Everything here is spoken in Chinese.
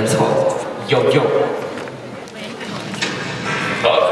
没错，有用。好。